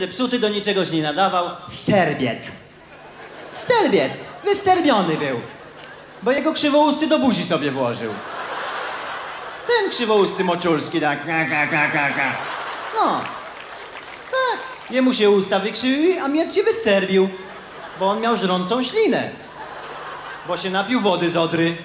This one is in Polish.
Zepsuty do niczego się nie nadawał. Sterbiec. Sterbiec. Wysterbiony był. Bo jego krzywousty do buzi sobie włożył. Ten krzywousty moczulski tak. No. Tak. Jemu się usta wykrzywiły, a miecz się wysterbił. Bo on miał żrącą ślinę. Bo się napił wody z odry.